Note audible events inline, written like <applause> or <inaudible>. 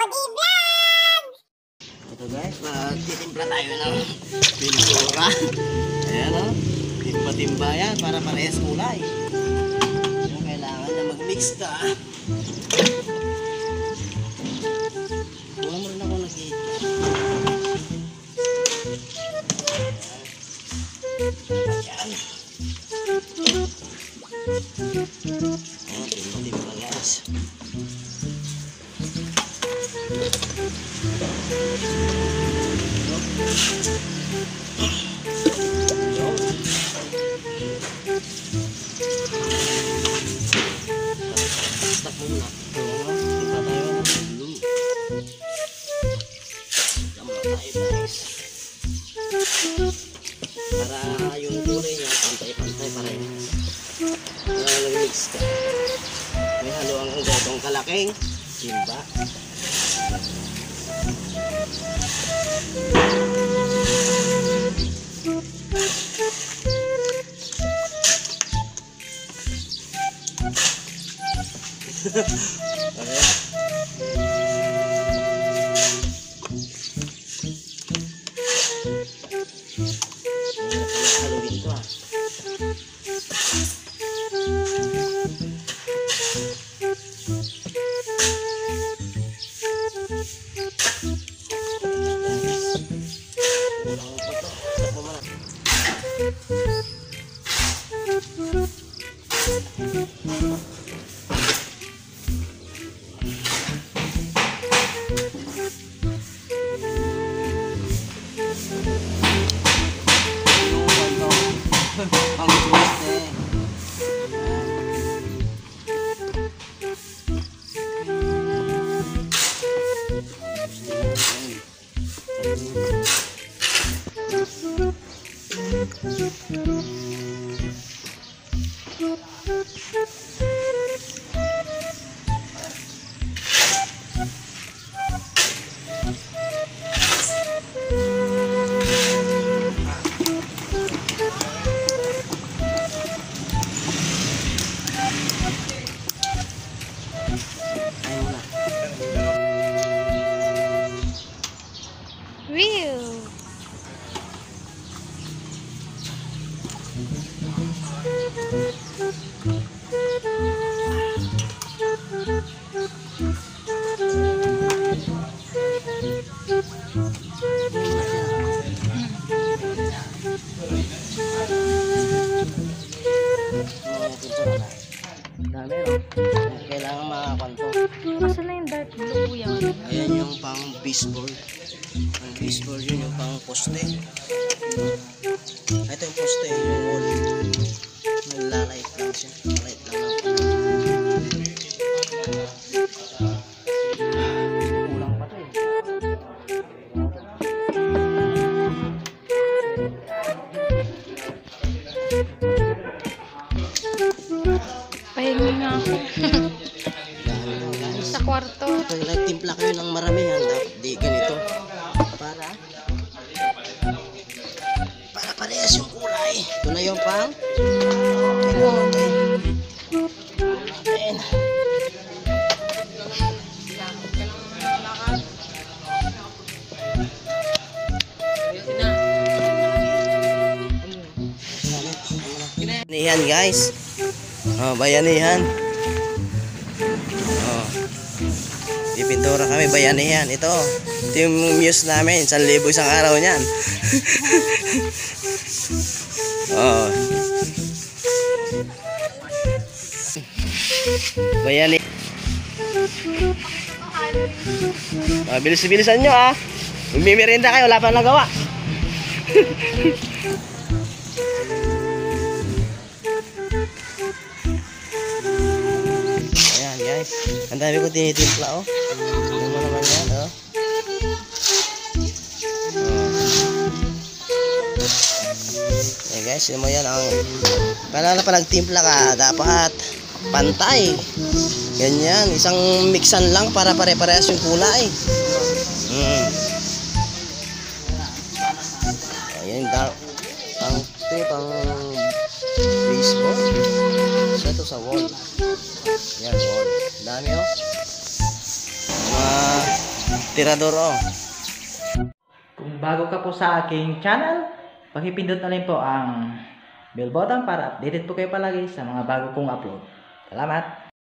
Odi Vlog! Ito guys, magtitimpla tayo ng pintura. Ayan o. Timba-timba yan para parehas kulay. Yung kailangan na mag-mix ka. Wala mo rin ako nag-eat. Para yung kulay niya, pantay-pantay parehas. Kaya nag-mix ka. May halo ang gotong kalaking. Ha ha ha. Muna. Pang Ayan yung pang baseboard. Ang baseboard yun yung pang poste. Ito yung poste, yung wall. Naglalait lang siya. Light lang ako. Kulang pa to eh. Pahingi nga ako. <laughs> Sa kwarto. Pag nagtimpla kayo ng maramihan, dapat di ganito. Ito na yung pang Ayan. Bayanihan guys. Oh, bayanihan. Oh. Pipintura kami bayanihan. Ito. Ito yung muse namin. Isang libo isang araw niyan. <laughs> oh. Bayani. Ah, bilis-bilisan nyo ah. Magmimirinda kayo, wala pang nagawa. <laughs> Ang dami ko tinitimpla oh. Ano mo naman yan oh. Oh. Guys, yun mo yan ang kailangan pa nagtimpla ka dapat pantay. Ganyan, isang mixan lang para pare-parehas yung kulay. Mm. Ayan, dark. Ang ito yung pang baseball. Isa to sa wall. Yan, wall. Dami oh. Mga Tirador oh. Kung bago ka po sa aking channel, pakipindot na rin po ang bell button para updated po kayo palagi sa mga bago kong upload. Salamat!